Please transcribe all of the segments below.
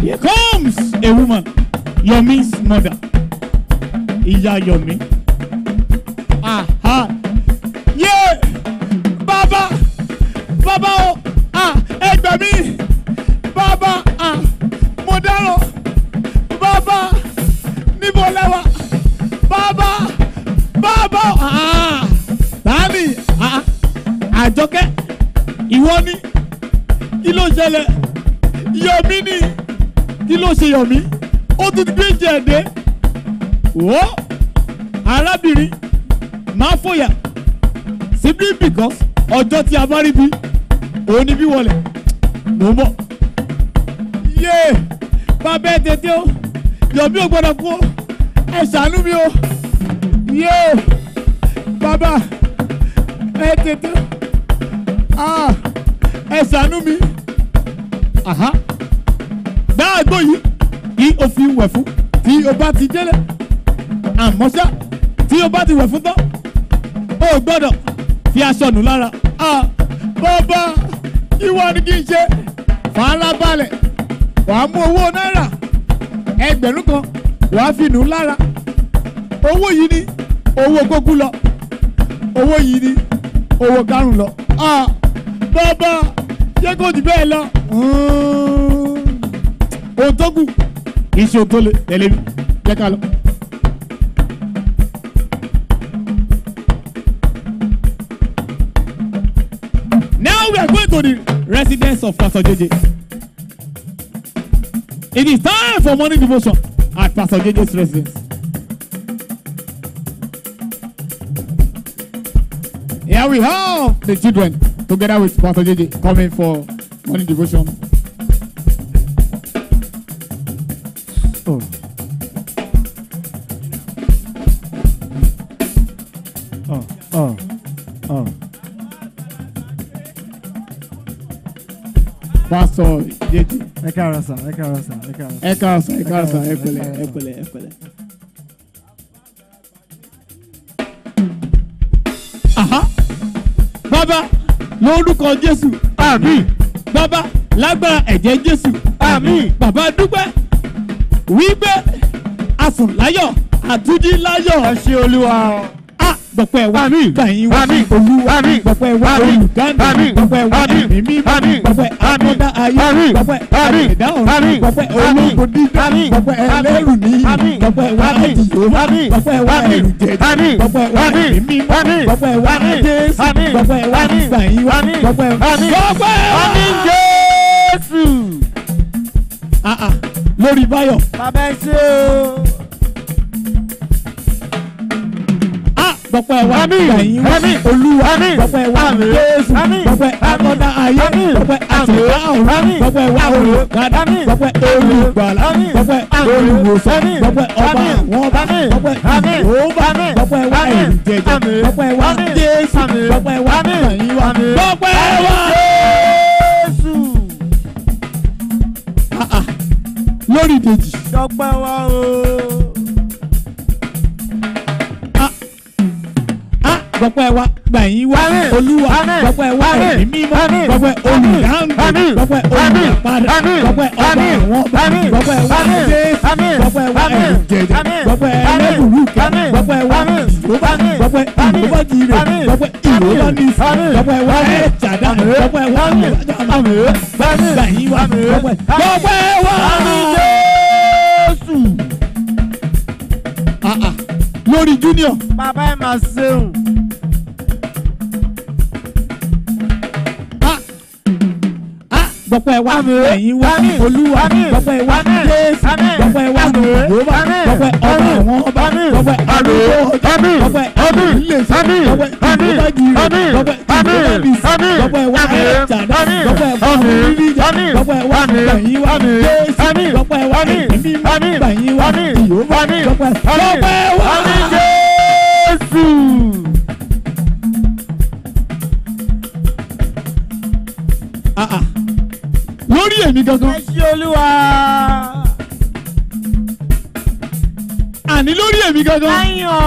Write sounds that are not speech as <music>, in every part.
Here comes a woman, Yomi's mother. Ìyá Yomi. Aha. Yeah! Bàbá! Bàbá o! Ah! Ẹ gbà! Bàbá! Ah! Mo! Bàbá! Níbo lẹ? Bàbá! Bàbá! Ah! Tàbí! Ah! Àjọkẹ́! Ìwọ ni! Kí ló ṣẹlẹ̀? Kí ló ṣe Yomi? Ó tún ti gbé jẹ̀ dé! Wọ́! Arábìnrin! Máa fòyà! Simply because ọjọ́ tí a bá rí bí òun ni bí wọlé mò ń bọ̀. Yé! Bàbá ẹ tètè o! Yomi ò gbọ́dọ̀ kú o! Ẹ ṣàánú mi o! Yé! Bàbá ẹ tètè! Ah! Ẹ ṣàánú mi! Aha! Dáàgbò yìí kí o fi wẹ̀ fún tí o bá ti délé. Àmọ́ ṣá tí o bá ti wẹ̀ fún tán o gbọ́dọ̀ fi aṣọ nù lára. Bàbá ìwọ ni kí n ṣe farabalẹ̀ wàá mú owó náírà ẹgbẹ̀rún kan wàá fi nù lára. owó yìí ni owó gógún lọ owó yìí ni owó karùn lọ. Bàbá ṣé kò jù bẹ́ẹ̀ lọ. Mm. Ohun tó kù kì tẹ̀lé mi jẹ́ ká lọ. Now we are going to the residence of Pastor JJ. It is time for morning devotion at Pastor JJ's residence. Here we have the children together with Pastor JJ coming for morning devotion. JJ. ẹ káàárọ̀ sà ẹ káàárọ̀ sà ẹ káàárọ̀. ẹ káàsán ẹ káàsán ẹ pẹ̀lẹ́ ẹ pẹ̀lẹ́ ẹ pẹ̀lẹ́. Aha! bàbá lórúkọ jésù àmín bàbá lágbára ẹ̀jẹ̀ jésù Àmín. bàbá dúpẹ́ wípé asùn láyọ̀ àtúndí láyọ̀ ẹ ṣé olúwa a gbọ̀pẹ́ wa gbàyìn wa olúwa gbọ̀pẹ́ wa Àmín. gbọ̀pẹ́ wa ẹ̀mí gbọ̀pẹ́ akọ́dá ayé gbọ̀pẹ́ àbẹ̀dá ọ̀run gbọ̀pẹ́ ológo dídá gbọ̀pẹ́ ẹlẹ́rù Àmín. gbọ̀pẹ́ wa àdìyó gbọ̀pẹ́ wa Àmín. ẹ̀rù jẹjẹ Àmín. gbọ̀pẹ́ wa ẹ̀mí gbọ̀pẹ́ wa jésù gbọ̀pẹ́ wa gbàyìn wa gbọ̀pẹ́ gbọ̀pẹ́ wa. jésù Ah, ah. lórí báyọ̀ bàbá ẹ ṣé o Ah, gbọ̀pẹ́ wa Àmín. olúwa gbọ̀pẹ́ wa jésù Àmín. akọ́dá ayé Àmín. àṣẹ̀dá ọ̀run gbọ̀pẹ́ wa gbọ̀pẹ́ Àmín. olùgbàlà Àmín. olùwòsàn gbọ̀pẹ́ ọba àwọn ọba Àmín. ìhòòbá gbọ̀pẹ́ wa Àmín. ẹ̀rù jẹjẹ Àmín. gbọ̀pẹ́ wa jésù gbọ̀pẹ́ wa Àmín. gbàyìn wa gbọ̀pẹ́ wa. jésù Ah, ah. lórí ìdèjì dọ́pẹ́ wa o gbọ̀pẹ́ wa gbàyìn wa olúwa gbọ̀pẹ́ wa ẹ̀mí mímọ́ gbọ̀pẹ́ olùdáǹdè gbọ̀pẹ́ olùyàpadà gbọ̀pẹ́ ọba àwọn ọba gbọ̀pẹ́ wa Àmín. gbọ̀pẹ́ wa Àmín. gbọ̀pẹ́ ẹlẹ́bùrúkẹ́ gbọ̀pẹ́ wa Àmín. gbọ̀pẹ́ jire Àmín. gbọ̀pẹ́ nìsí Àmín. gbọ̀pẹ́ wa ẹ̀jàdá gbọ̀pẹ́ wa gbọ̀pẹ́ wa. jésù Ah, ah. lórí junior bàbá ẹ máa ṣeun ah, gbọ̀pẹ́ wa Àmín. ẹ̀yin Àmín. olúwa gbọ̀pẹ́ wa Àmín. jésù Àmín. yorùbá Àmín. gbọ̀pẹ́ ọba Àmín. àwọn ọba gbọ̀pẹ́ Àmín. ìlẹ̀sẹ̀ Àmín. gbọ̀pẹ́ Àmín. ìjọba gbọ̀pẹ́ Àmín. ìjọba bìsì gbọ̀pẹ́ wa Àmín. ẹ̀jàdá orílẹ̀-èdè gbàyìn wa Àmín. jésù Àmín. gbọ̀pẹ́ wa Àmín. ẹ̀mí lórí èmi gangan. ẹ ṣé olúwa. àní lórí èmi gangan. ẹyìn o.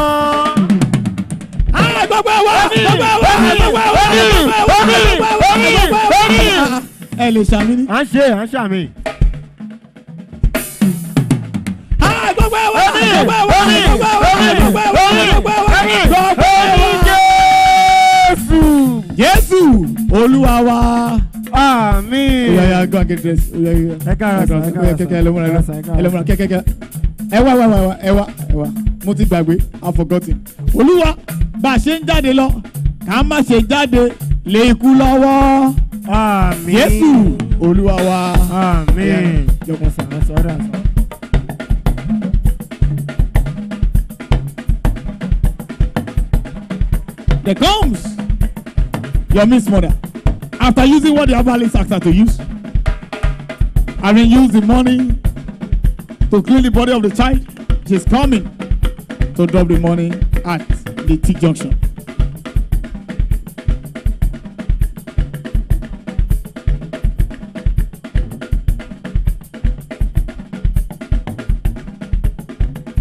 gbogbo ẹwà gbogbo ẹwà gbogbo ẹwà gbogbo ẹwà gbogbo ẹwà. ẹ lè ṣàmì ni. à ń ṣe à ń ṣàmì. gbogbo ẹwà gbogbo ẹwà gbogbo ẹwà gbogbo ẹwà gbogbo ẹwà. Jésù Olúwa wa. Àmín. Ya go and get ya. Ẹ káàárọ̀ sà, ẹ káàárọ̀ Oya kẹ̀kẹ́ sà. ẹlẹ́múra Ẹ káàárọ̀ sà, ẹ káàárọ̀ ẹlẹ́múra kẹ̀kẹ́ ẹ wá wá wá wá ẹ wá ẹ wá mo ti gbàgbé I forgotten. Olúwa bá a ṣe ń jáde lọ ká má ṣe jáde lé ikú lọ́wọ́. Àmín. Jésù Olúwa wa. Àmín. Jọ̀kọ̀ sàn. Ẹ sọ̀rọ̀ àṣà. There comes your Miss Mother. After using what the herbalist asked her to use, having used the money to clean the body of the child, she's coming to drop the money at the T junction.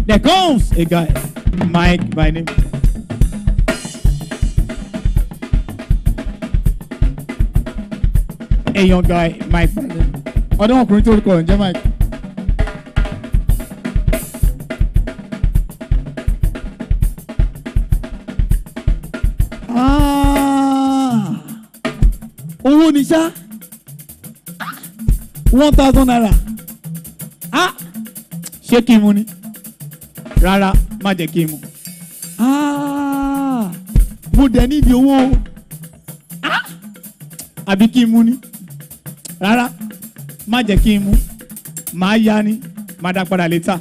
There comes a guy, Mike by name. A young guy Mike ọdún ọkùnrin tó orúkọ rẹ̀ ń jẹ́ Mike. Ah, owó ni ṣá. One thousand naira. Ah! Ṣé kí n mu ni? Rárá má jẹ́ kí n mu ah! Mo dẹ̀ nídìí owó. Àbí kí n mu ni rárá má jẹ́ kí n mú màá yá ni màá dá padà létà.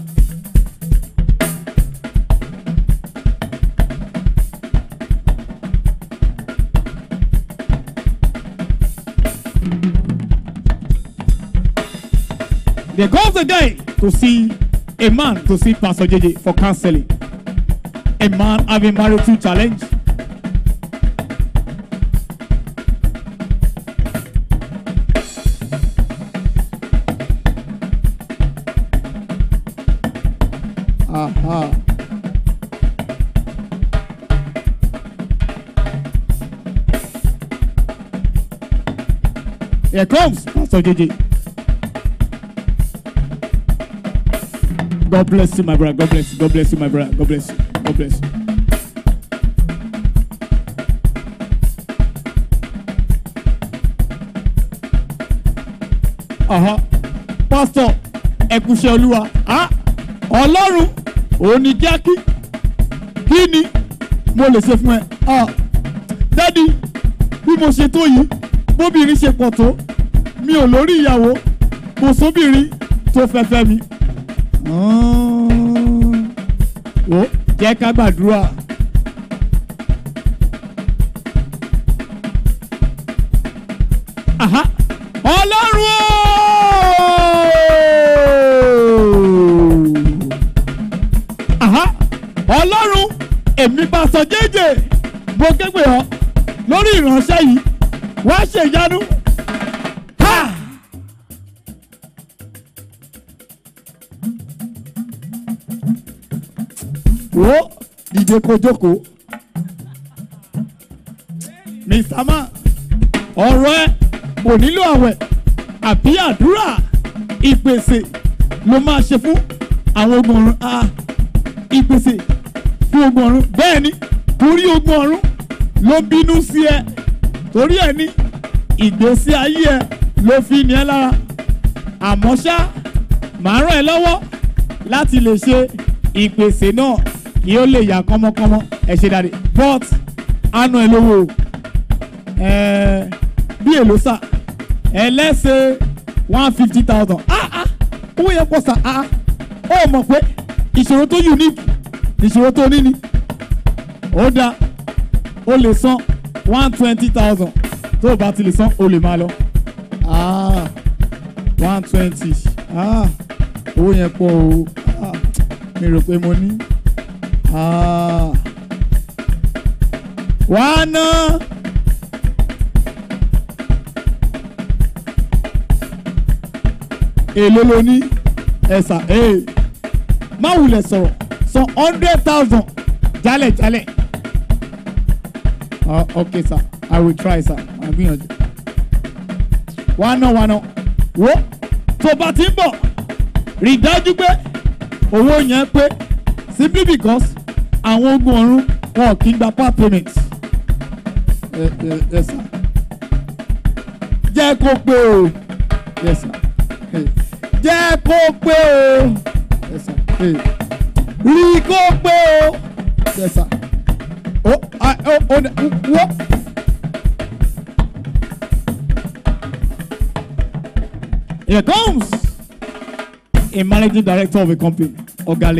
There goes a guy to see a man to see Pastor JJ for counseling. A man having marital challenge. Here comes Pastor JJ. God bless you, my brother. God bless you. God bless you, my brother. God bless you. God bless you. Aha. Pastor, ẹ kúṣẹ́ Olúwa. Ah ọlọ́run òun ni kíákí kí ni mo lè ṣe fún ẹ dádì bí mo ṣe tó yìí bóbìnrin ṣe pọ̀ tó mi ò lórí ìyàwó kò sóbìnrin tó fẹ́ fẹ́ mi. ó jẹ́ ká gbàdúrà. Ọlọ́run o. Ọlọ́run èmi bá sọ jẹ́jẹ́ mo képe ọ lórí ìránṣẹ́ yìí wá ṣe dìde kó jókòó mr man ọ̀rọ̀ ẹ kò nílò àwẹ̀ àbí àdúrà ìpèsè ló máa ṣe fún àwọn ogun ọ̀run. Ìpèsè fún ogun ọ̀run. Bẹ́ẹ̀ ni torí ogun ọ̀run ló bínú sí ẹ. Torí ẹ ní ìgbésí ayé ẹ ló fi ní ẹ lára. Àmọ́ ṣá màá ràn ẹ́ lọ́wọ́ láti lè ṣe ìpèsè náà ó lè yà kọ́mọ́kọ́mọ́. Ẹ ṣe dáre. But àna ẹ lówó. Bí èlò sà ẹlẹ́sẹ̀ one fifty thousand. Ah ah. Owó yẹn pọ̀ sà ah ó mọ̀ pé ìṣòro tó unique ìṣòro tó ní ni. Ó dáa ó lè san one twenty thousand. Tó o bá ti lè san o lè máa lọ. Ah one twenty. Ah owó yẹn pọ̀ o. Ah mi rò pé mo ní ah wàá ná. èló ló ní? Ẹ̀sà ee má wulẹ̀ sọ̀rọ̀. San hundred thousand. Jálẹ̀ jálẹ̀. Okay sir. I will try sir. I gbìyànjú. Wàá ná wàá ná wo tó bá ti ń bọ̀ rí i dájú pé owó simply because àwọn ogun ọ̀run wọn kì í gba part payment. Ẹ ẹ ẹ sà. Jẹ́ kó pé o. Sir. Hey. Jẹ́ kó pé o. Sir. Hey. Rí kó pé o. Here comes a managing director of a company, Ọ̀gá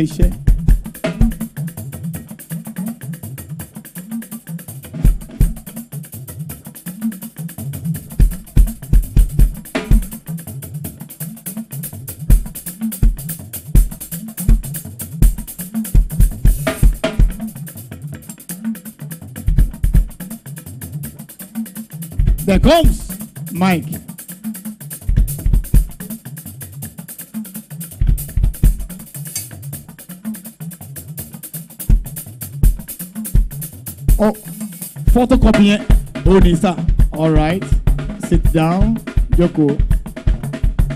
There comes Mike. Oh, photocopy yẹn. Oh, ní sir. All right. Sit down. Jókòó.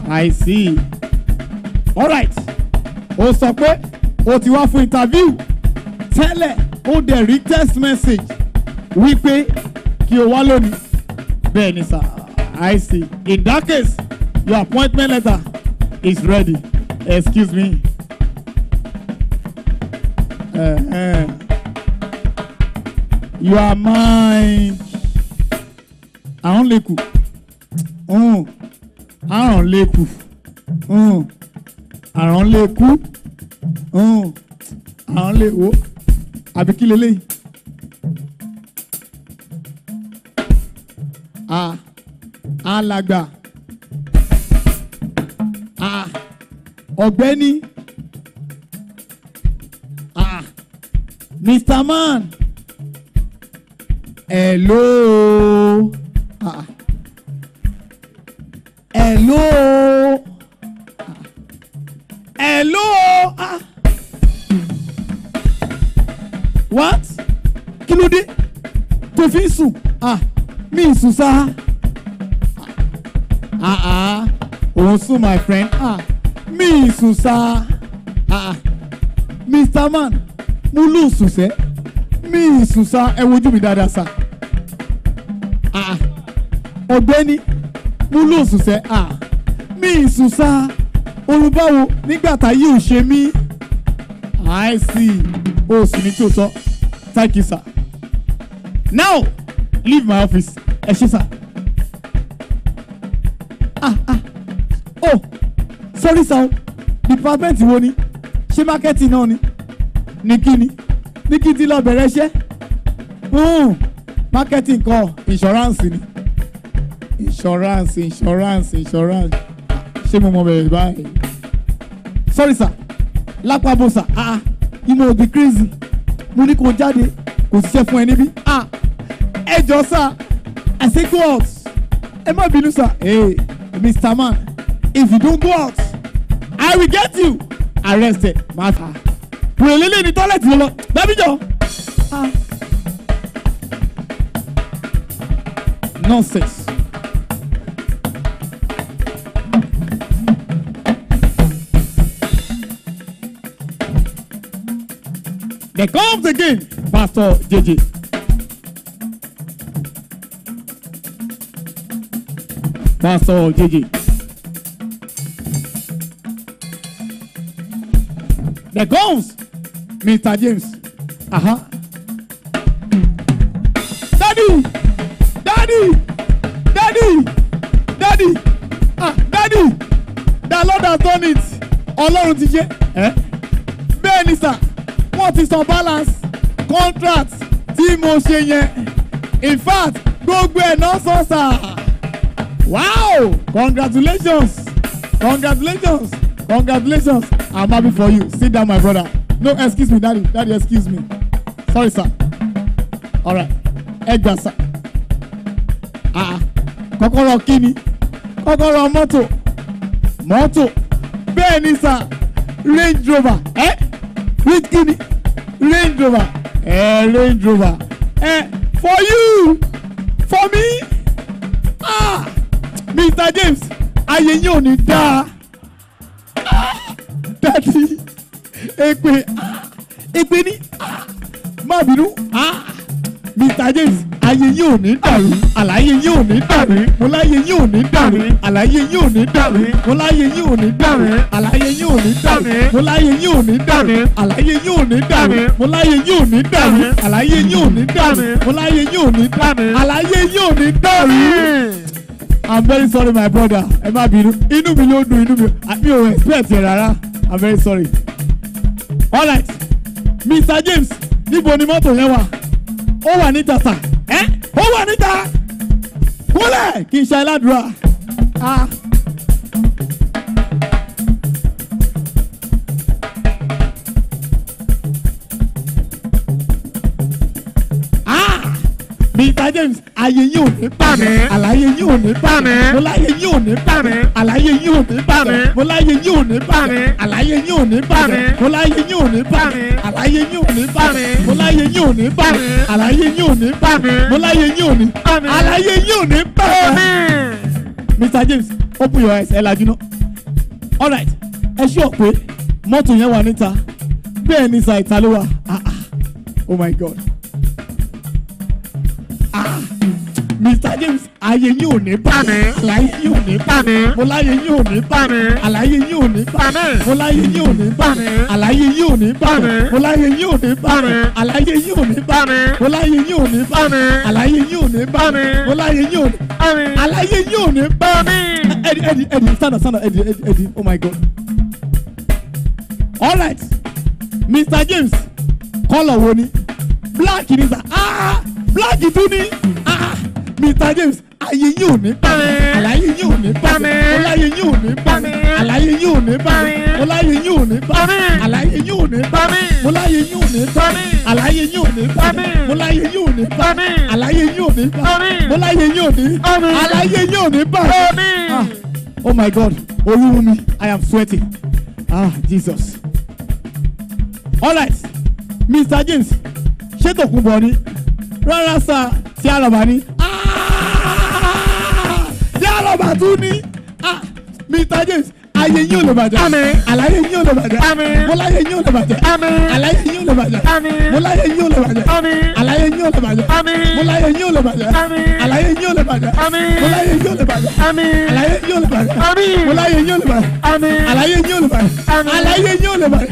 I see. All right. Sọ pé o ti wá fún interview. Tẹ́lẹ̀ ó dẹ̀ rí text message wípé kí o wá lónìí. Bẹ́ẹ̀ni sir, I see. In that case, your appointment letter is ready. Excuse me. Uh, uh, you are mine. Àrùn lè kù. Mm. Àrùn lè kù. Mm. Àrùn lè kú. Mm. Àrùn lè wò. Àbí kí leléyìí? Ah, alàgbà. Ah, ọ̀gbẹ́ni. Ah, Mr. Man. Hello. Ah. Hello. Sùn sá. Ah ah, òun sùn my friend. Ah, mi sùn sá. Ah, Mr. Man, mo lù sùn sẹ́. Mi sùn sá, ẹ wojú mi dáadáa sá. Ah, ọ̀gbẹ́ni, mo lù sùn sẹ́. Ah, mi sùn sá. Olùbáwo nígbà tá yìí ò ṣe mí. I see, o sì ní tòótọ́. Thank you sir. Now, leave my office ẹ ṣe ah ah. Oh sorry sir. Department wo ni? Ṣé marketing náà ni? Ní kíni ní kí ti lọ bẹ̀rẹ̀ iṣẹ́? Mm, marketing kọ́ insurance ni. Insurance insurance insurance. Ṣé mo mọ bẹ̀rẹ̀ báyìí? Sorry sir. Lápapọ̀ sir. Ah ìmọ̀ òbí crazy. Mo ní kó jáde kò ṣiṣẹ́ fún ẹ níbí ah ẹ jọ sá I say go out ẹ má hey Mr. Man if you don't go out I will get you arrested máa fà wèrè lélẹ̀ ní tọ́lẹ̀tì lọ dábìjọ. Nonsense. There comes again, Pastor JJ. Pastor JJ. There comes Mr. James. Uh-huh. Daddy! Daddy! Daddy! Daddy! Ah, Daddy! The Lord has done it. Ọlọ́run ti ṣe. Eh? Bẹ́ẹ̀ ni sà, wọ́n ti san balance contract tí mo ṣe yẹn. In fact, gbogbo ẹ̀ náà sọ sà. Wow! Congratulations! Congratulations! Congratulations! I'm happy for you. Sit down, my brother. No, excuse me, daddy. Daddy, excuse me. Sorry, sir. All right. Ẹ gbà sà. Ah, kọ́kọ́rọ́ kíni? Kọ́kọ́rọ́ mọ́tò. Mọ́tò. Bẹ́ẹ̀ ni sà. Range Rover. Ẹ́ with kíni? Range Rover. Ẹ Range Rover. Ẹ for you. For me. Ah, Mr. James, ayé yín ò ní dáa. Ah, Daddy, èpè, ah, èpè ní ah, má bínú ah, Mr James ayé yín ò ní dàrú àlàyé yín ò ní dàrú mo láyé yín ò ní dàrú àlàyé yín ò ní dàrú mo láyé yín ò ní dàrú àlàyé yín ò ní dàrú mo láyé yín ò ní dàrú àlàyé yín ò ní dàrú mo láyé yín ò ní dàrú àlàyé yín ò ní dàrú mo láyé yín ò ní dàrú àlàyé yín ò ní dàrú. I'm very sorry my brother. Ẹ má bínú. Inú mi ló dùn inú mi. Mi ò expect ẹ rárá. I'm very sorry. alright Mr James níbo ni mọ́tò yẹn wà? Ó wà níta sà ẹ́ ó wà níta. Kúnlẹ̀! Kì í ṣe aládùúrà. James ayé yín ò ní bàmí àlàyé yín ò ní bàmí mo láyé yín ò ní bàmí àlàyé yín ò ní bàmí mo láyé yín ò ní bàmí àlàyé yín ò ní bàmí mo láyé yín ò ní bàmí àlàyé yín ò ní bàmí mo láyé yín ò ní bàmí àlàyé yín ò ní bàmí mo láyé yín ò ní bàmí àlàyé yín ò ní bàmí. Mr James open your eyes ẹ lajú náà alright ẹ ṣọ́ pé mọ́tò yẹn wà níta bẹ́ẹ̀ ni sa ìta ló wà ah ah oh my god Mr James ayé yín ò ní bàmí àlàyé yín ò ní bàmí mo láyé yín ò ní bàmí àlàyé yín ò ní bàmí mo láyé yín ò ní bàmí àlàyé yín ò ní bàmí mo láyé yín ò ní bàmí àlàyé yín ò ní bàmí mo láyé yín ò ní bàmí àlàyé yín ò ní bàmí mo láyé yín ò ní àlàyé yín ò ní bàmí. Eddie Eddie Eddie stand up stand up Eddie Eddie Eddie oh my god alright Mr James kọ́lọ̀ wo ni black ni sa ah black tún ni ah Mr James ayé yín ò ní bàmí àlàyé yín ò ní bàmí ọláyé yín ò ní bàmí àlàyé yín ò ní bàmí ọláyé yín ò ní bàmí àlàyé yín ò ní bàmí ọláyé yín ò ní bàmí àlàyé yín ò ní bàmí ọláyé yín ò ní bàmí àlàyé yín ò ní bàmí ọláyé yín ò ní àlàyé yín ò ní bàmí. Ah, oh my God olúwo mi I am sweating ah Jesus alright Mr James ṣé tòkun bọ̀ ni rárá sá tí àlọ́bà ni tí àlọ́bà tún ah Mr James ayé yín ò lè bàjẹ́ àlàyé yín ò lè bàjẹ́ láyé yín ò lè bàjẹ́ àlàyé yín ò lè bàjẹ́ láyé yín ò lè bàjẹ́ àlàyé yín ò lè bàjẹ́ láyé yín ò lè bàjẹ́ àlàyé yín ò lè bàjẹ́ láyé yín ò lè bàjẹ́ àlàyé yín ò lè bàjẹ́ láyé yín ò lè bàjẹ́ àlàyé yín ò lè bàjẹ́ àlàyé yín ò lè bàjẹ́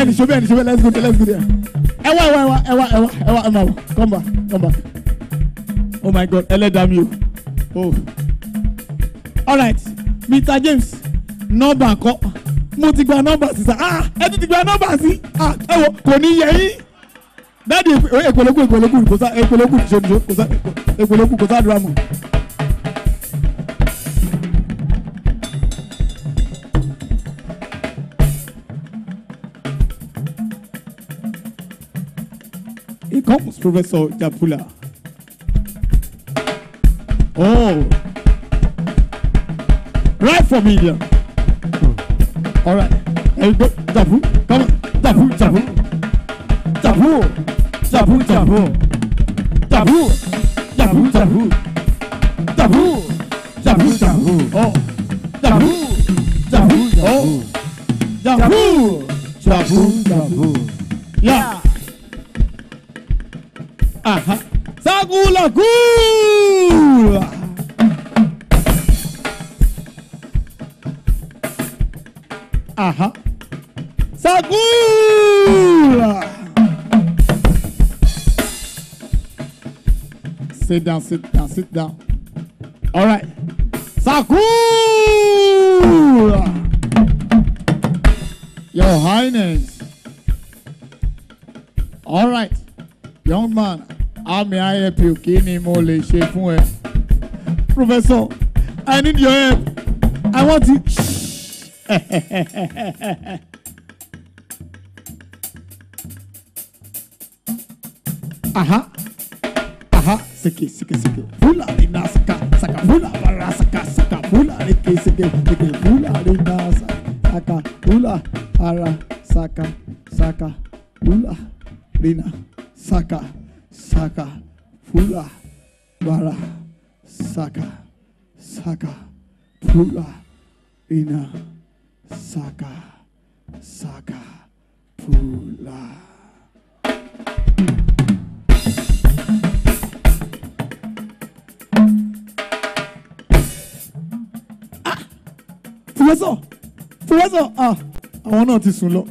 ẹni ṣe bẹ́ẹ̀ ẹni ṣe bẹ́ẹ̀ let's go there let's go there ẹ wá ẹ wá ẹ wá ẹ wá ẹ wá ẹ wọ come back come back oh my god ẹlẹ́dàá mi o oh alright Mr James nọ́mbà kọ́ mo ti gba nọ́mbà sí sa ah ẹ ti ti gba nọ́mbà sí. Ah ẹ wo kò ní yẹ yín. Dáàdi èkólógún èkólógún kò sá èkólógún ṣòṣò kò sá èkólógún kò sá dùrámù. Here comes Professor Japula. Oh, Right for me here. Yeah. Hmm. All right. There you go. Jabu. Come on. Jabu, Jabu. Jabu. Jabu, Jabu. Jabu. Jabu, Jabu. Jabu. Jabu, Jabu. Oh. Jabu. Jabu, Oh. Jabu. Jabu, Jabu. Yeah. Aha. Uh-huh. Sagula cool. Sit down, sit down, sit down. All right. Sagula. Your Highness. All right. Young man, àmì IFU kí ni mo lè ṣe fún ẹ? Professor, I need your help. I want to. <laughs> Aha. Aha. Seke, seke, seke. Fula rina saka, saka. Fula bara saka, saka. Fula reke, seke, seke. Fula rina saka. Fula ara saka, saka. Fula rina saka, saka. Fula bara saka, saka. Fula rina saka, saka. Fula. Professor professor ah àwọn náà ti sùn lọ.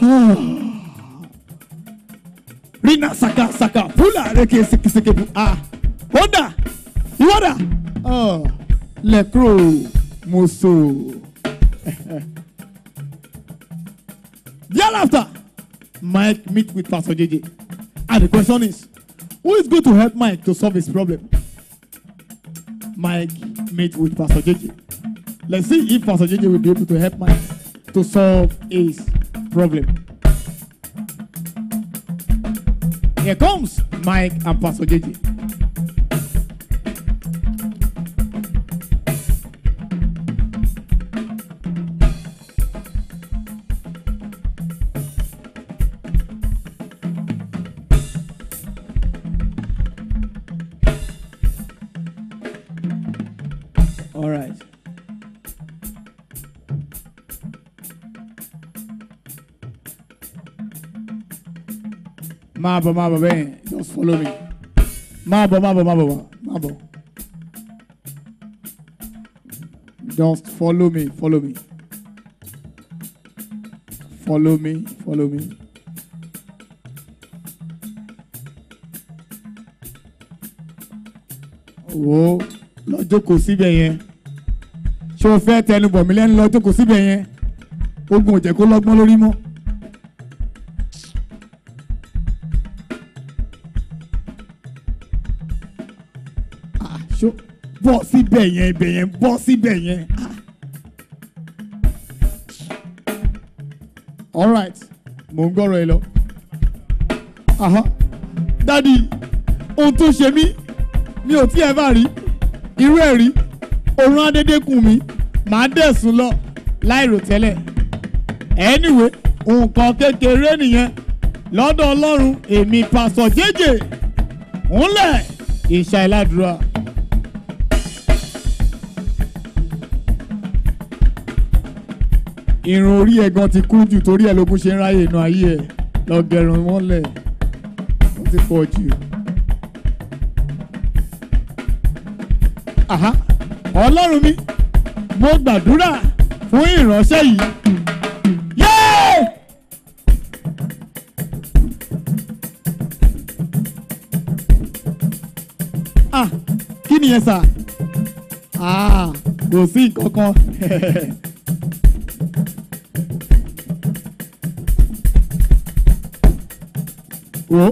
<sighs> rina saka saka pula reke sekeseke bu ah iwada ah lekro moso thereafter <laughs> mike meet with pastor jj and the question is who is going to help mike to solve his problem? Mike meet with pastor jj let's see if pastor jj will be able to help mike to solve his problem. Here comes mike and pastor jj máa bọ̀ máa bọ̀ bẹ́ẹ̀ just follow me. Máa bọ̀ máa bọ̀ máa bọ̀ máa bọ̀ just follow me follow me. Follow me follow me. wo lọ jókòó síbẹ̀ yẹn. Ṣé o fẹ́ tẹnu bọ̀ mí lẹ́nu? Lọ jókòó síbẹ̀ yẹn. Ogun ò jẹ́ kó lọ́gbọ́n lórí mọ́. Bọ́ síbẹ̀ yẹn ibẹ̀ yẹn bọ́ síbẹ̀ yẹn. All right mò ń gbọ́rọ̀ ẹ lọ. Dádì ohun tó ṣe mí mi ò tí ẹ bá rí. Irú ẹ̀ rí òun adédékùn mi màá dẹ̀sùn lọ láìrò tẹ́lẹ̀. Anyway nǹkan kékeré nìyẹn. Lọ́dọ̀ ọlọ́run èmi pásọ̀ jẹ́jẹ́ ńlẹ̀ ìṣà irun orí ẹ̀ gan ti kú jù torí ẹ̀ lógún ṣe ń ráyè inú ayé ẹ̀ lọ gẹrun mọ́lẹ̀ ó ti pọ̀ jù. Ọlọ́run mi mo gbàdúrà fún ìránṣẹ́ yìí. Ah, kí nìyẹn sà? Ah, kò sí nǹkan kan. <laughs> Wo,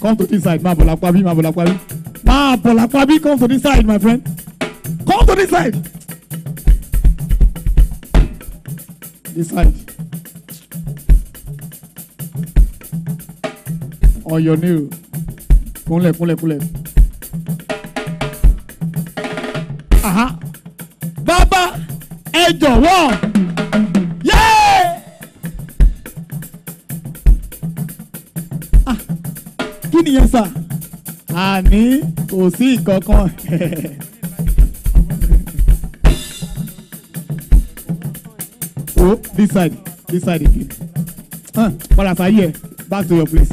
come to this side, bí, máa bọ̀ lápá bí. Máa bọ̀ lápá bí, come to this side, my friend. Come to this side. This side. On your knee. Kúnlẹ̀ kúnlẹ̀ kúnlẹ̀. Aha. Bàbá ẹ jọ̀wọ́. Àní kò sí ìkankan. <laughs> Oh, this side, this side again. Padà sáyé ẹ, back to your place.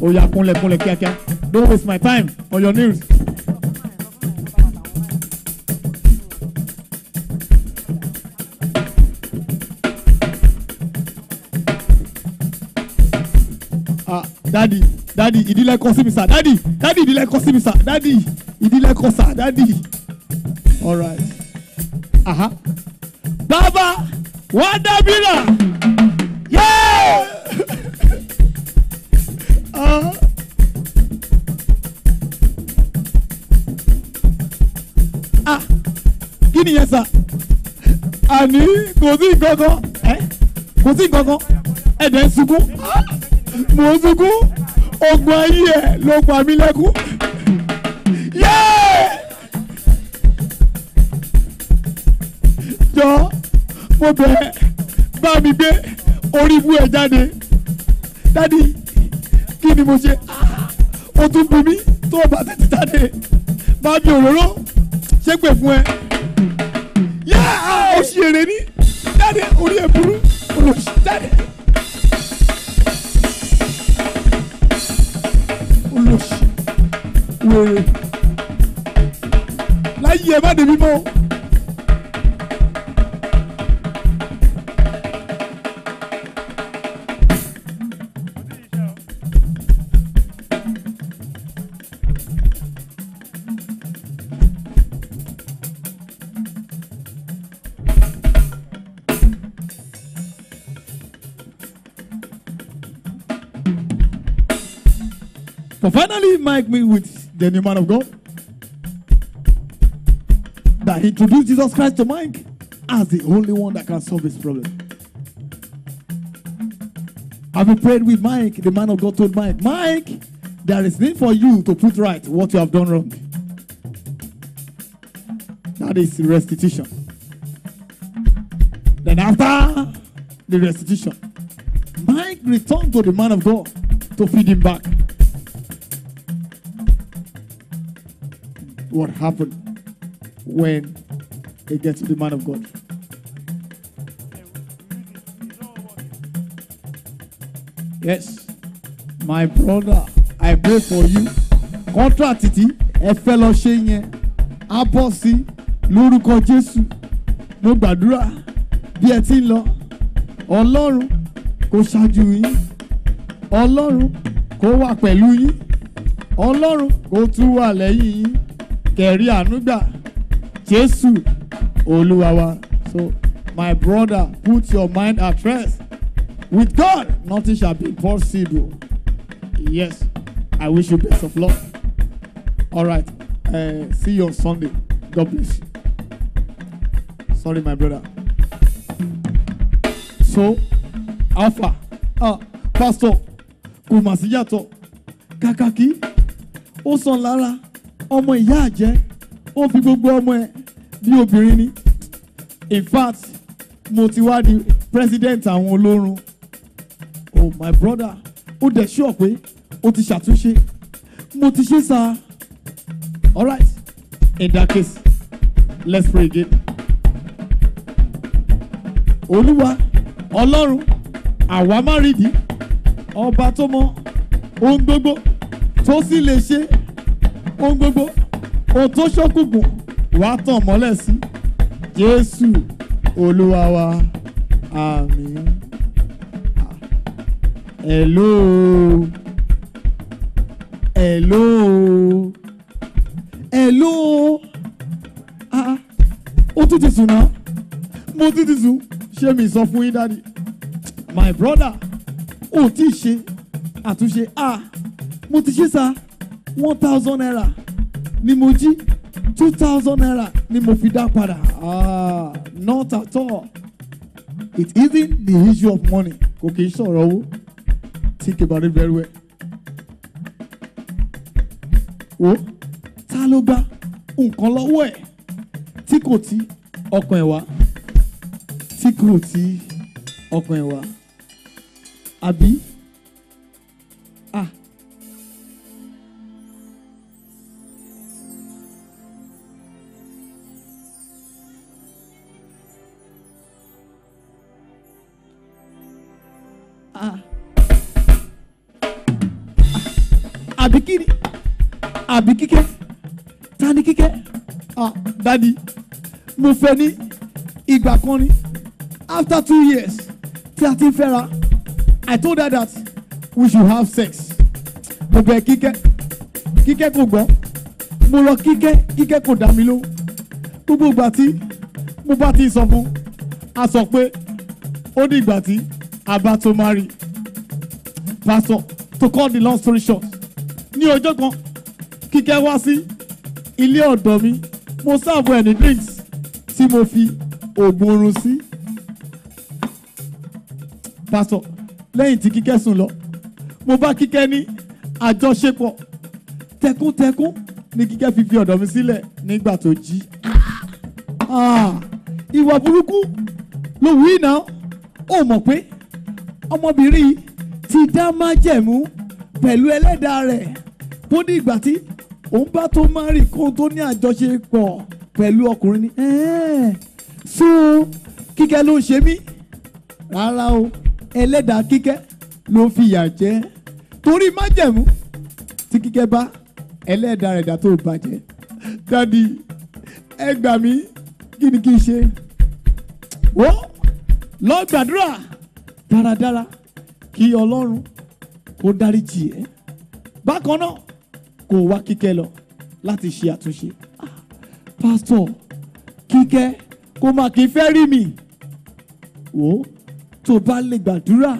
Ó yá kúnlẹ̀ kúnlẹ̀ kíákíá. Don't waste my time on your knees. Ah, dadi, dadi, ìdílé kọ sí mi sà, dadi, dadi ìdílé kọ sí mi sà, dadi, ìdílé kọ sà, dadi. All right. Aha. Bàbá wá dábìrà. Yéé! <laughs> Ah. Kí ni yẹn sà? Àní kò sí nǹkan kan. Ẹ́ kò sí nǹkan kan. Ẹ̀dẹ̀ ń sunkún. Ah, Mò sunkún. Ogun ayé ẹ̀ ló pa mí lẹ́kún. Jọ mo bẹ̀ bá mi gbé orí ibú ẹ jáde. Dádì kí ni mo ṣe? O tún bu mi tó o bá tètè jáde. Bá mi òróró ṣé pè fún ẹ? Yá o ṣì èrè ní. Jáde orí ẹ burú. Olùsí jáde. Wèrè láyé ẹ má débi mọ́. Finally, Mike meet with the new man of God that introduced Jesus Christ to Mike as the only one that can solve his problem. Having prayed with Mike, the man of God told Mike, Mike, there is need for you to put right what you have done wrong. That is restitution. Then after the restitution, Mike returned to the man of God to feed him back. What happened when they get to the man of God? Yes, my brother, I pray for you. Contract tí ẹ fẹ́ lọ ṣe yẹn á bọ̀ sí lórúkọ Jésù. Mo gbàdúrà bí ẹ ti ń lọ. Ọlọ́run yín. Kẹ̀rí ànúgbà. Jésù Olúwa wa. So my brother put your mind at rest. With God, nothing shall be impossible. Yes, I wish you best of luck. All right, uh, see you on Sunday. God bless you. Sorry, my brother. So, Alpha, ah, Pastor, kò mà sí yàtọ̀, kàkà kí ó sàn lára ọmọ ìyá àjẹ́, ó fi gbogbo ọmọ ẹ̀ bí obìnrin ni. In fact, mo ti wá di president àwọn olórun. Oh my brother ó dẹ̀ sure pé ó ti ṣàtúnṣe. Mo ti ṣe sá alright in that case let's pray again. Olúwa ọlọ́run àwa má rídìí ọba tó mọ ohun gbogbo tó sì lè ṣe ohun gbogbo ohun tó ṣókùnkùn wàá tàn mọ́lẹ̀ sí jésù olúwa wa àmín. Hello. Hello. Hello. Ah, ó tún ti sùn náà. Mo tún ti sùn. Ṣé mi sọ fún yín dáàdi? My brother, ó ì ṣe àtúnṣe. Ah, mo ti ṣe sá one thousand naira ni mo jí two thousand naira ni mo fi dá padà. Ah, not at all. It isn't the issue of money. Kò kì í sọ̀rọ̀ owó think about it very well. Wo ta ló gba nǹkan lọ́wọ́ ẹ̀ tí kò tí ọkàn ẹ̀ wá tí kò tí ọkàn ẹ̀ wá àbí àbí àbí kíkẹ́? Ta ni kíkẹ́? Ah dadi mo fẹ́ ní ìgbà kan ni. After two years tí a ti fẹ́ra I told her that we should have sex. Mo bẹ̀ kíkẹ́. Kíkẹ́ kò gbọ́. Mo lọ kíkẹ́ kíkẹ́ kò dá mi lóhùn. Gbogbo ìgbà tí mo bá ti sọ fún a sọ pé ó ní ìgbà tí a bá tó marry pastor to cut the long story short ní ọjọ́ kan kíkẹ́ wá sí ilé ọ̀dọ̀ mi mo sáàbù ẹ̀ drinks tí mo fi oògùn oorun sí. pásọ lẹ́yìn tí kíkẹ́ sùn lọ mo bá kíkẹ́ ní àjọṣepọ̀ tẹkúntẹkún ní kíkẹ́ fi fi ọ̀dọ̀ mi sílẹ̀ nígbà tó jí. Ah, ìwà burúkú ló wí náà ó mọ̀ pé ọmọbìnrin ti dá májẹ̀mú pẹ̀lú ẹlẹ́dàá rẹ̀ bó ní ìgbà tí òun bá tó máa rí kóun tó ní àjọṣepọ̀ pẹ̀lú ọkùnrin ni "Ẹ́ẹ̀, so kíkẹ́ ló ń ṣe mí? Rárá o ẹlẹ́dàá kíkẹ́ ló ń fìyà jẹ. Torí májẹ̀mú tí kíkẹ́ bá ẹlẹ́dàá rẹ̀ dá tó bàjẹ́. Dádì ẹ gbà mí kí ni kí n ṣe? Ó lọ gbàdúrà dáradára kí ọlọ́run kó dáríjì ẹ́. Bákan náà kó wá kíkẹ́ lọ láti ṣe àtúnṣe. Pásítọ̀ kíkẹ́ kó máa kí fẹ́ rí mi. Wò ó tó bá lè gbàdúrà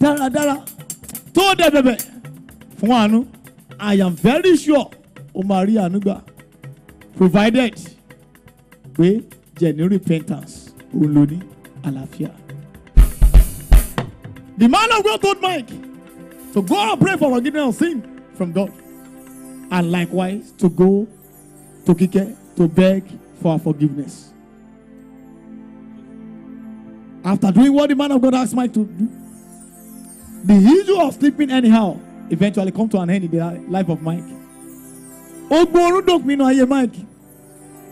dáradára tó dẹ̀ bẹ̀bẹ̀ fún àánú I am very sure o máa rí àánú gbà. Provided pé genuine repentance òun ló ní àlàáfíà. The man of God told Mike to go and pray for forgiveness of sin from God and likewise to go to Kike to beg for forgiveness. After doing what the man of God asked Mike to do, the issue of sleeping anyhow eventually come to an end in the life of Mike. Mike.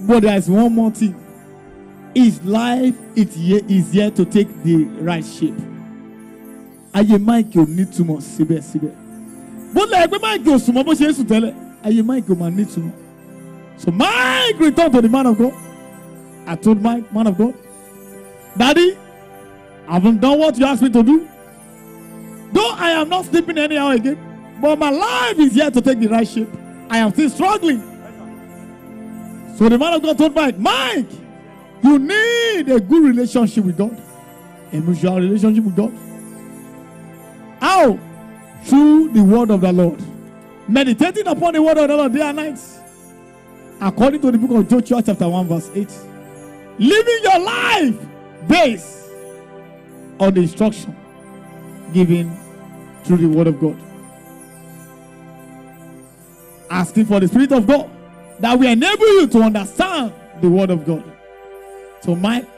But there is one more thing. His life yet, is yet to take the right shape. Ayé Mike ò ní túmọ̀ síbẹ̀síbẹ̀. Bó lẹ̀ pé Mike ò sùn mọ́ bó ṣe é sùn tẹ́lẹ̀, ayé Mike ò máa ní túmọ̀. So Mike returned to the man of God. I told Mike, man of God, Daddy, I haven't done what you asked me to do. Though I am not sleeping anyhow again, but my life is yet to take the right shape. I am still struggling. So the man of God told Mike, Mike, you need a good relationship with God, a mutual relationship with God. How? Through the word of the Lord. Meditating upon the word of the Lord day and night. According to the book of Joshua, chapter 1, verse 8. Living your life based on the instruction given through the word of God. Asking for the Spirit of God that will enable you to understand the word of God. So Mike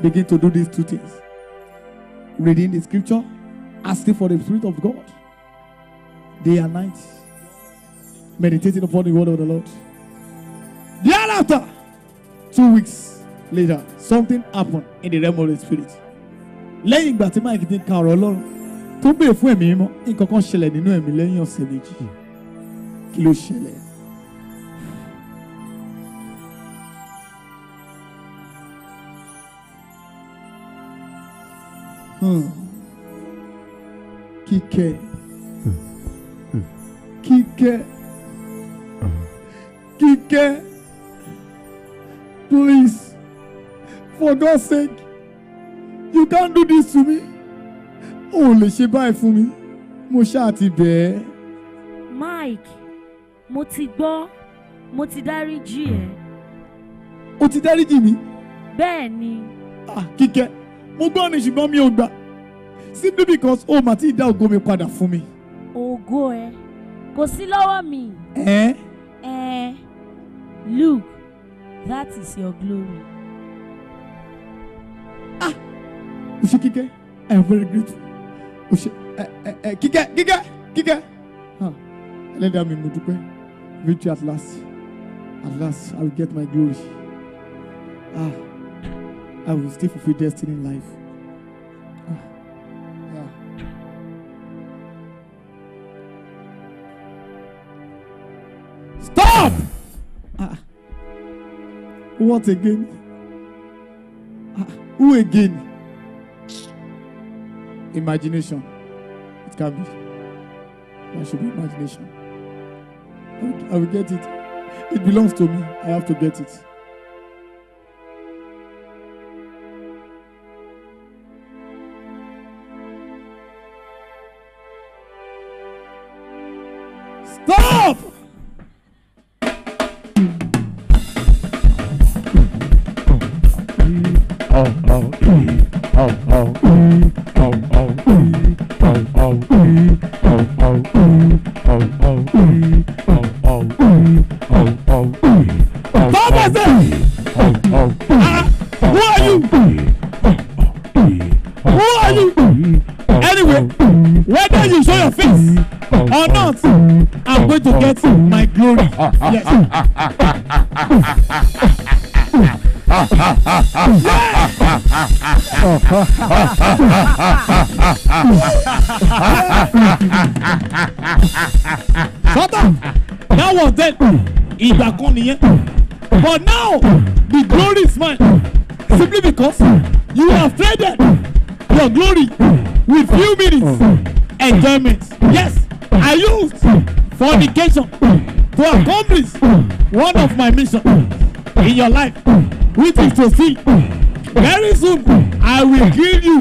begin to do these two things. Reading the scripture, asking for the Spirit of God day and night, meditating upon the word of the Lord. Thereafter, two weeks later, something happened in the realm of the spirit. Lẹ́yìn ìgbà tí Mike ti ń ka ọ̀rọ̀ Ọlọ́run tó béèrè fún ẹ̀mí mímọ́, nǹkan kan ṣẹlẹ̀ nínú ẹ̀mí lẹ́yìn ọ̀sẹ̀ méjì. Kí ló ṣẹlẹ̀? Hmm. Kíkẹ́. Kíkẹ́. Kíkẹ́. Please, for God's sake, you can't do this to me. O lè ṣe báyìí fún mi. Mo ṣáà ti bẹ̀ ẹ́. Mike mo ti gbọ́ mo ti dáríjì ẹ́ O ti dáríjì mi. bẹ́ẹ̀ ni Ah, Kíkẹ́, mo gbọ́ ni ṣùgbọ́n mi ò gbà. Simply because o mà ti dá ògo mi padà fún mi. ògo ẹ kò sí lọ́wọ́ mi Ẹ́ ẹ look that is your glory o ṣe Kíkẹ́, I am very grateful. O ṣe ẹ ẹ ẹ Kíkẹ́ Kíkẹ́ Kíkẹ́. Ah, Ẹlẹ́dàá mi mo dúpẹ́. Victory at last. At last, I will get my glory. Ah, I will still fulfill destiny in life. What again? Ah, who again? Imagination. It can be. That should be imagination. I will, I will get it. It belongs to me. I have to get it. To see very soon I will kill you.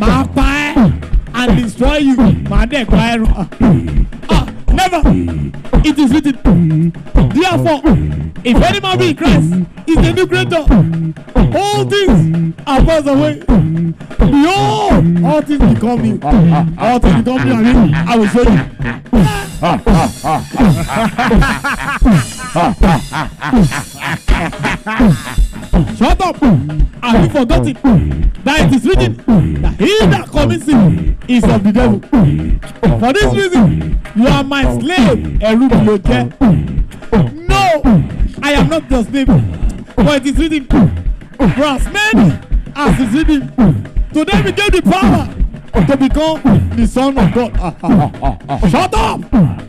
Máa pa ẹ́ and destroy you. Máa dẹ̀ pa ẹ́ run. Ah never. It is written. Therefore if any man be in Christ he is a new creator all things are passed away. Behold all things become new. All things become new. I mean I will show you. <laughs> Shut up! Have you forgotten that it is written that he that commits sin is of the devil? For this reason, you are my slave, Erubiloje. No, I am not your slave. For it is written, for as many as is written, to them he gave the power to become the son of God. <laughs> Shut up!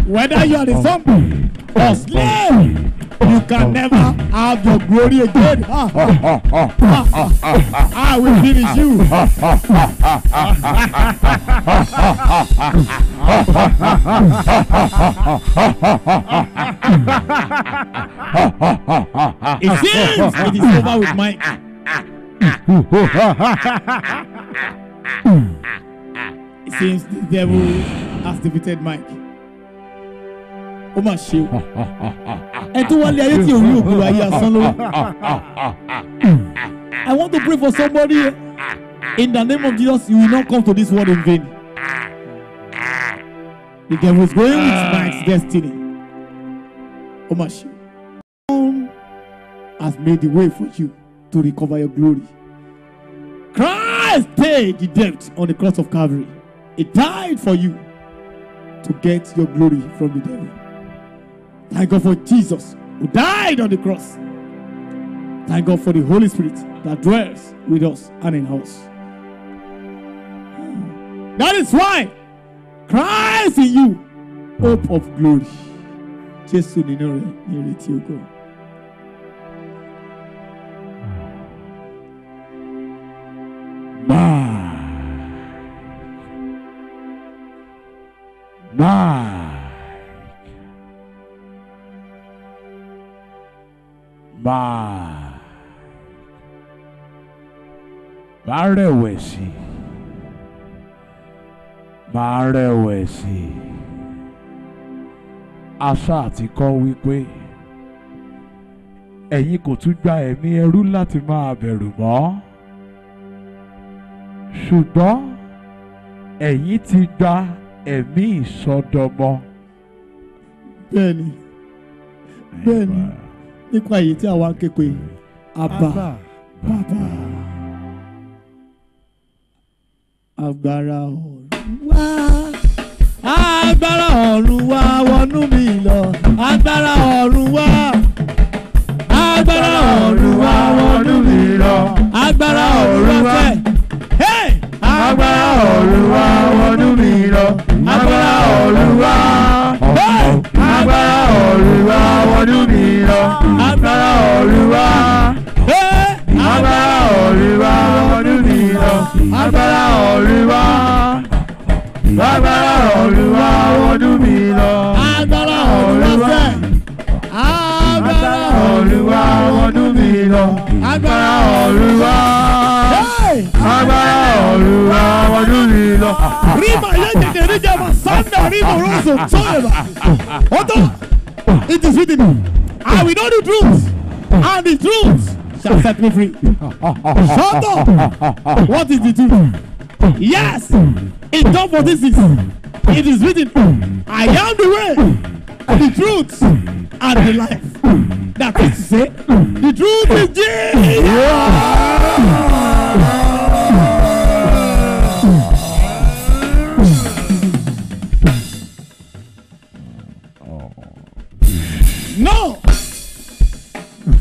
Whether you are the son or slave, you can never have your glory again. <laughs> I will finish you. <laughs> It seems it is over with Mike. Seems the devil has defeated Mike. Ó mà ṣe o. Ẹ tó wálé ayé tí orí ògùn ayé asán lórí. I want to pray for somebody. In the name of Jesus, you will not come to this world in vain. The devil is going with Mike's destiny. Ó mà ṣe o. Has made the way for you to recover your glory. Christ paid the debt on the cross of Calvary. He died for you to get your glory from the devil. Thank God for Jesus who died on the cross. Thank God for the Holy Spirit that dwells with us and in us. That is why Christ in you, hope of glory. Mike. Mike. Má rẹ̀wẹ̀sì. Má rẹ̀wẹ̀sì. Aṣá àti kọ́ wípé ẹ̀yin kò tún gba ẹ̀mí ẹrú láti máa bẹ̀rù mọ́. Ṣùgbọ́n ẹ̀yin ti gba ẹ̀mí ìsọdọmọ. Bẹ́ẹ̀ni, bẹ́ẹ̀ni, nípa èyí tí àwa ń ké pe Abba Bàbá. Agbára ọ̀run wá. Agbára ọ̀run wá wọnú mi lọ. Agbára ọ̀run wá. Agbára ọ̀run wá wọnú mi lọ. Agbára ọ̀run wá fẹ́. Agbára. Hey! Agbára wá wọnú mi lọ. Agbára. Hey! Agbára wá wọnú mi lọ. Agbára wá. Agbára wá wọnú mi lọ. Agbára fẹ́. Agbára wá wọnú mi lọ. Agbára. Hey! Agbára ọ̀run wá wọnú mi lọ. Rima yenge rija masanda rima roso toeba. Oto, it is written, I will know the truth, and the truth shall set me free. Shut up! What is the truth? Yes, in John 46, it is written, I am the way, the truth, and the life. That is to say, the truth is Jesus. No.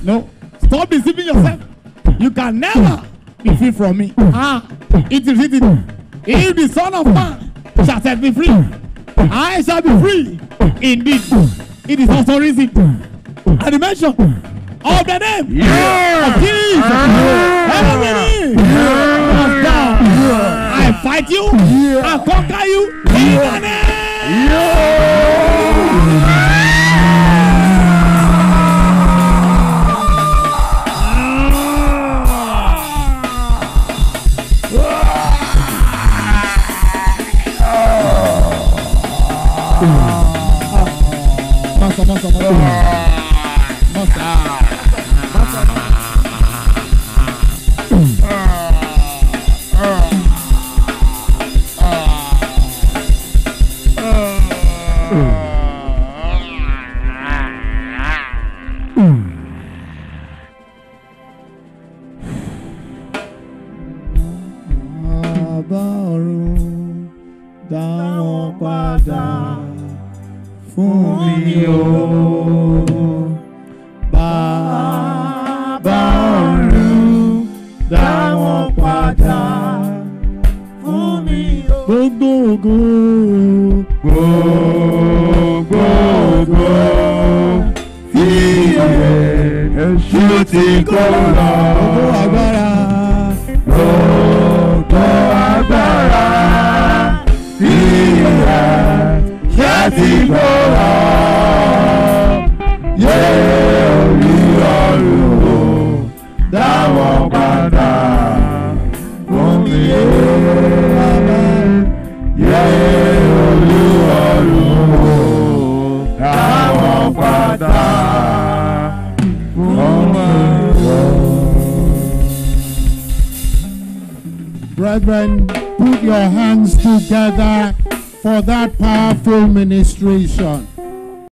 No. Stop deceiving yourself. You can never be free from me. Ah, it is written, if the Son of Man shall set me free, I shall be free indeed. It is also reason. At the mention of the name Yeah. of Jesus, every knee bow. I fight you and conquer you in the name. Master, mantap mantap mantap mantap